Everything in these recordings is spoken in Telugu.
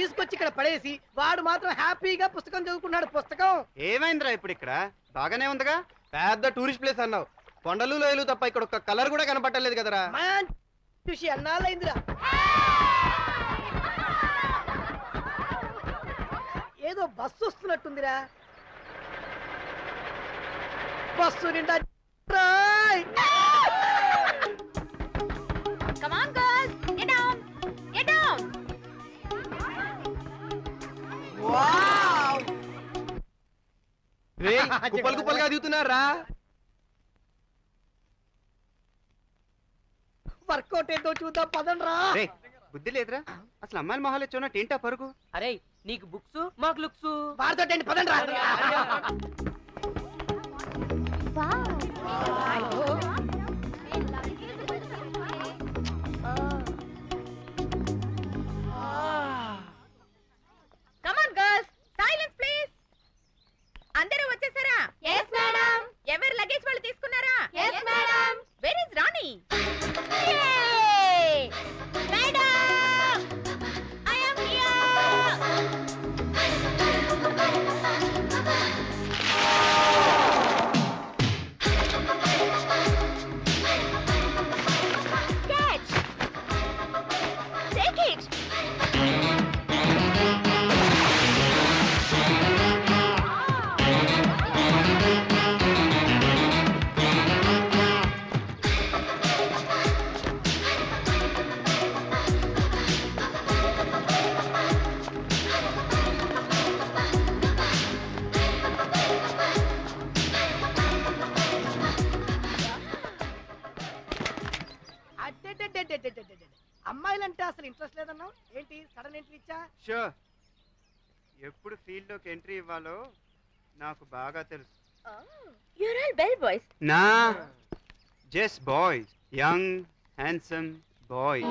తీసుకొచ్చి ఇక్కడ పడేసి వాడు మాత్రం హ్యాపీగా పుస్తకం చదువుకున్నాడు పుస్తకం. ఏమైందిరా ఇప్పుడు ఇక్కడ? బాగానే ఉందిగా? పెద్ద టూరిస్ట్ ప్లేస్ అన్నావు. కొండలు లోయలు తప్ప ఇక్కడ ఒక కలర్ కూడా కనపట్టలేదు కదరా. చూసి అన్నాళ్ళైందిరా ఏదో బస్సు వస్తున్నట్టుందిరా. బస్సు నిండా కుప్పలు కుప్పలుగా దిగుతున్నారా? వర్కౌట్ ఏంటో చూద్దాం పదండ్రా. రే బుద్ధి లేదురా. అసలు అమ్మాయిల మొహాలు చూడనట్టు ఏంటా పరుగు? అరే నీకు బుక్స్ మాకు లుక్స్. వారితో పదండ్రా. pancakes. ఎప్పుడు ఫీల్డ్లోకి ఎంట్రీ ఇవ్వాలో నాకు బాగా తెలుసు. You're all bell boys. నా just boys young handsome boy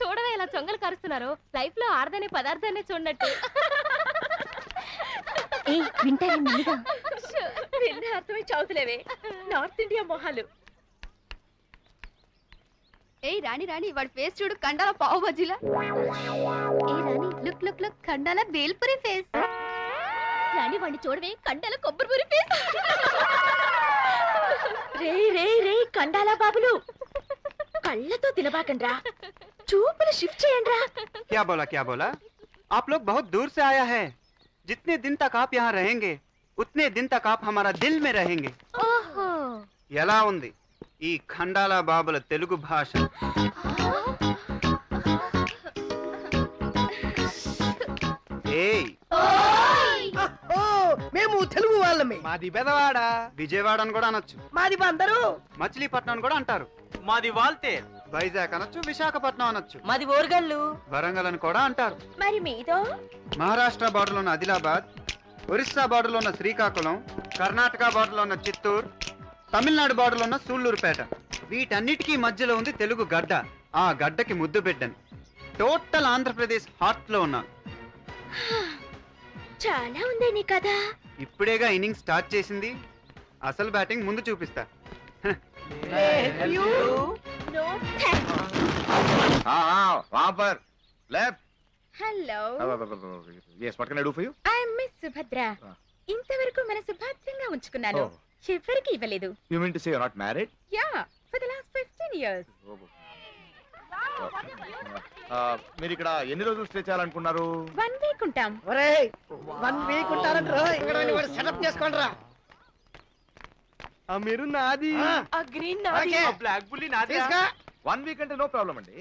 చూడవే ఇలా చొంగలు కరుస్తున్నారు. లైఫ్లో ఆడదనే పదార్థాన్ని చూడనట్టు. విన్న అర్థమై చదువుతులేవే నార్త్ ఇండియా మొహాలు. ఏయ్ రాణి రాణి వాడి ఫేస్ చూడు కండాల పావు బజ్జీలా ఏ రాణి లుక్ లుక్ లుక్ కండాల బేల్పురి ఫేస్ రాణి వాడిని చూడవే కండల కొబ్బరి పూరి ఫేస్ రే రే రే కండాలా బాబులు కళ్ళతో తినబాకండ్రా చూపులు షిఫ్ట్ చేయండిరా क्या बोला क्या बोला आप लोग बहुत दूर से आया है जितने दिन तक आप यहाँ रहेंगे उतने दिन तक आप हमारा दिल में रहेंगे ఓహో ఎలా ఉంది ఈ ఖండాల బాబుల తెలుగు భాష. ఏయ్. మేము తెలుగు వాళ్ళమే. మాది బెదవాడ? విజయవాడ అని కూడా అనొచ్చు. మాది అందరూ మచిలీపట్నం అని కూడా అంటారు. మాది వాల్తేర్. వైజాగ్ అనొచ్చు విశాఖపట్నం అనొచ్చు. మాది ఓర్గల్లు. వరంగల్ అని కూడా అంటారు. మరి మీదో? మహారాష్ట్ర బార్డర్లో ఉన్న ఆదిలాబాద్ ఒరిస్సా బార్డర్లో ఉన్న శ్రీకాకుళం కర్ణాటక బార్డర్లో ఉన్న చిత్తూరు తమిళనాడు బార్డర్లో ఉన్న సూళ్ళూరుపేట. వీటన్నిటికీ మధ్యలో ఉంది తెలుగు గడ్డ. ఆ గడ్డకి ముద్దు బిడ్డను టోటల్ ఆంధ్రప్రదేశ్ హార్ట్లో ఉన్నాను చాలా ఉంది నీ ఇప్పుడేగా ఇన్నింగ్ స్టార్ట్ చేసింది. అసలు బ్యాటింగ్ ముందు చూపిస్తా. Hello. Yes what can I do for you I am miss Subhadra. ఇంతవరకు మన సుభద్రంగా ఉంచుకున్నాను. ఎవరికి ఇవ్వలేదు. You mean to say you're not married? Yeah for the last fifteen years మీరు ఇక్కడ ఎన్ని రోజులు స్టే చేయాలనుకున్నారు? వన్ వీక్ ఉంటాం. ఒరేయ్ వన్ వీక్ ఉంటారంట. వాడు సెటప్ చేసుకోండి రా మీరు నాది. ఆ. Green okay. బ్లాక్ బుల్లి నాది వన్ వీక్ అంటే నో ప్రాబ్లం అండి.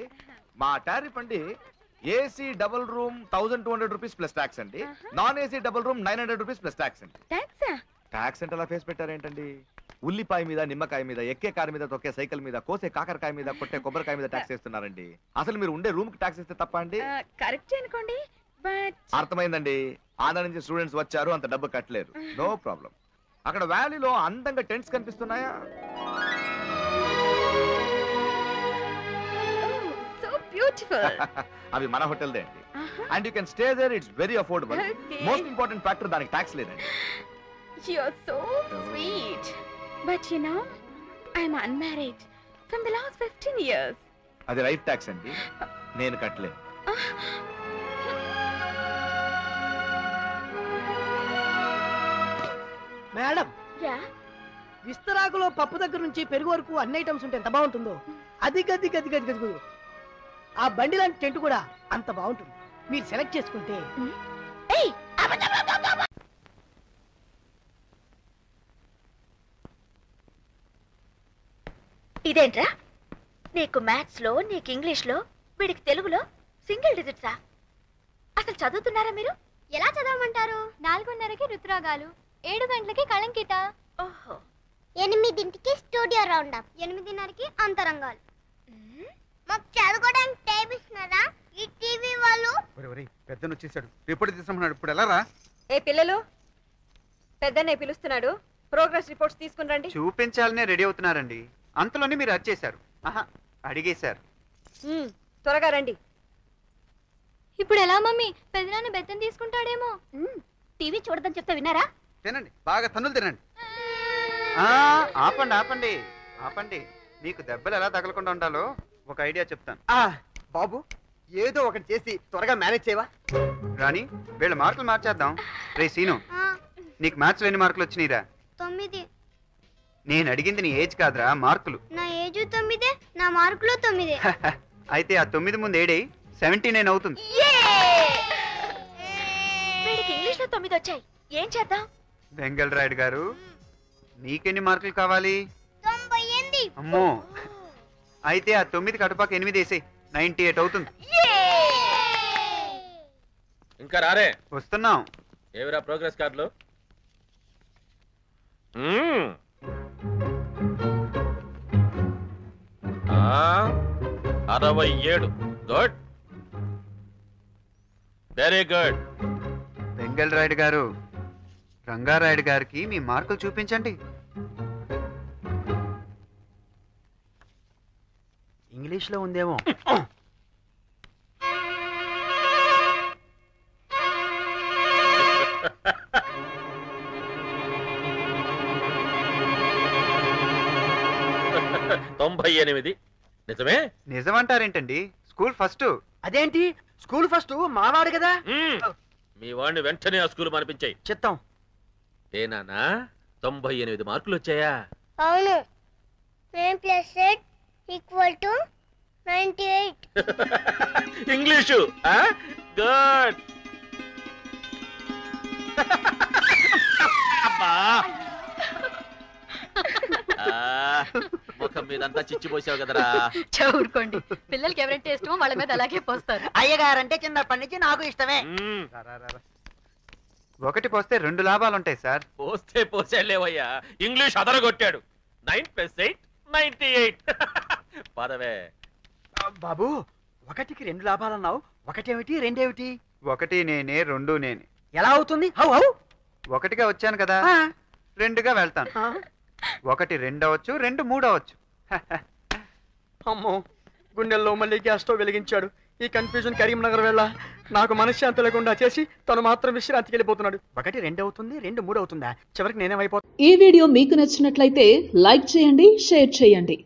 మా టారిఫ్ అండి AC double room thousand two hundred rupees plus tax అండి. Non AC double room nine hundred rupees plus tax అండి. ట్యాక్స్ అంటే అలా ఫేస్ పెట్టారేంటండి? ఉల్లిపాయ మీద నిమ్మకాయ మీద ఎక్కే కారు మీద తొక్కే సైకిల్ మీద కోసే కాకరకాయ మీద కొట్టే కొబ్బరికాయ మీద ట్యాక్స్ వేస్తున్నారండి. అసలు మీరు ఉండే రూమ్కి ట్యాక్స్ ఇస్తే తప్ప అండి? కరెక్ట్ అనుకోండి అర్థమైందండి. ఆంధ్ర నుంచి స్టూడెంట్స్ వచ్చారు అంత డబ్బు కట్టలేరు. నో ప్రాబ్లం అక్కడ వ్యాలీలో అందంగా టెంట్స్ కనిపిస్తున్నాయా? బ్యూటిఫుల్ అవి మన హోటల్ దే అండి and you can stay there it's very affordable Okay. Most important factor దానికి ట్యాక్స్ లేదండి. You're so sweet. But you know, I'm unmarried from the last 15 years. అది రైట్ ట్యాక్స్ అండి. నేను కట్టలేను. మేడం. విస్తరాకులో పప్పు దగ్గర నుంచి పెరుగు వరకు అన్ని ఐటమ్స్ ఉంటే ఎంత బాగుంటుందో. అది గది గది గది గది. ఆ బండి లాంటి టెంట్ కూడా అంత బాగుంటుంది. మీరు సెలెక్ట్ చేసుకుంటే. ఇదేంట్రా? నీకు మ్యాథ్స్లో నీకు ఇంగ్లీష్లో వీడికి తెలుగులో సింగిల్ డిజిట్సా? అసలు చదువుతున్నారా మీరు? ఎలా చదవమంటారు? నాలుగున్నరకి రుతురాగాలు ఏడు గంటలకి కళంకిట. ఓహో. ఎనిమిదింటికి స్టూడియో రౌండ్ అప్ ఎనిమిదిన్నరకి అంతరంగాలు. మాకు చదువుకోవడానికి టైం ఇస్తున్నారా? ఈ టీవీ వాళ్ళు? పెద్దను వచ్చేసాడు. రిపోర్ట్ తీసుకున్నాడు ఇప్పుడు ఎలా రా? ఏ పిల్లలు? పెద్దనే పిలుస్తున్నాడు. ప్రోగ్రెస్ రిపోర్ట్స్ తీసుకుని రండి. చూపించాలనే రెడీ అవుతున్నారండి. అంతలోనే మీరు వచ్చేసారు ఆహా అడిగేశారు. త్వరగా రండి. ఇప్పుడు ఎలా మమ్మీ? పెదనాన్న బెత్తం తీసుకుంటాడేమో. టీవీ చూడదని చెప్తే విన్నారా? తినండి. బాగా తన్నులు తినండి. ఆ, ఆపండి ఆపండి. ఆపండి. మీకు దెబ్బలు ఎలా తగలకుండా ఉండాలో ఒక ఐడియా చెప్తాను. బాబు ఏదో ఒకటి చేసి త్వరగా మేనేజ్ చేయవా? రాణి వీళ్ళ మార్కులు మార్చేద్దాం. రే సీను ఆ, నీకు మ్యాథ్స్లో ఎన్ని మార్కులు వచ్చినాయిరా? తొమ్మిది. నేను అడిగింది నీ ఏజ్ కాదురా మార్కులు. నా ఏజ్ తొమ్మిదే నా మార్కులు తొమ్మిదే. అయితే ఆ తొమ్మిది ముందు ఏడై సెవెంటీ నైన్ అవుతుంది. వీడికి ఇంగ్లీష్లో తొమ్మిది వచ్చాయి. ఏం చేద్దాం? వెంగళ రాయుడు గారు నీకెన్ని మార్కులు కావాలి? అమ్మో అయితే ఆ తొమ్మిది కటుపాక ఎనిమిది వేసేయి నైన్టీ ఎయిట్ అవుతుంది. ఇంకా రారే. వస్తున్నాం. ఏవిరా ప్రోగ్రెస్ కార్డులు? అరవై ఏడు. Good. Very good Vengala Rayudu గారు రంగారాయుడు గారికి మీ మార్కులు చూపించండి. ఇంగ్లీష్లో ఉందేమో. తొంభై ఎనిమిది. నిజమే? నిజమంటారేంటండి? School first. అదేంటి? స్కూల్ ఫస్ట్ మావాడు కదా. మీ వాడిని వెంటనే ఆ స్కూల్ మనిపించాయి. చిత్తం ఏనానా? తొంభై ఎనిమిది మార్కులు వచ్చాయా అవును. Nine plus eight equal to ninety eight. English good అబ్బా. ఆ, ముఖం మీదంతా చిచ్చిపోసావు కదరా. ఊరుకోండి. పిల్లలకి ఎవరైతే ఇష్టమో వాళ్ళ మీద అలాగే పోస్తారు. అయ్యగారంటే చిన్నప్పటి నుంచి నాకు ఇష్టమే. మ్మ్. ఒకటి పోస్తే రెండు లాభాలు ఉంటాయి సార్. పోస్తే పోసేలేవయ్యా English అదరగొట్టాడు. Nine plus eight ninety eight. పదవే. బాబు ఒకటికి రెండు లాభాలన్నావు. ఒకటేమిటి రెండేమిటి? ఒకటి నేనే రెండు నేనే. ఎలా అవుతుంది? How how. ఒకటిగా వచ్చాను కదా. ఆ, రెండుగా వెళ్తాను. ఆ. ఒకటి రెండు అవ్వచ్చు రెండు మూడు అవ్వచ్చు అమ్మో గుండెల్లో మళ్ళీ గ్యాస్ స్టవ్ వెలిగించాడు. ఈ కన్ఫ్యూజన్ కరీంనగర్ వెళ్ళ నాకు మనశ్శాంతి లేకుండా చేసి తను మాత్రం విశ్రాంతికి వెళ్ళిపోతున్నాడు. ఒకటి రెండు అవుతుంది రెండు మూడు అవుతుందా? చివరికి నేనేమైపోతా ఈ వీడియో మీకు నచ్చినట్లయితే లైక్ చేయండి షేర్ చేయండి.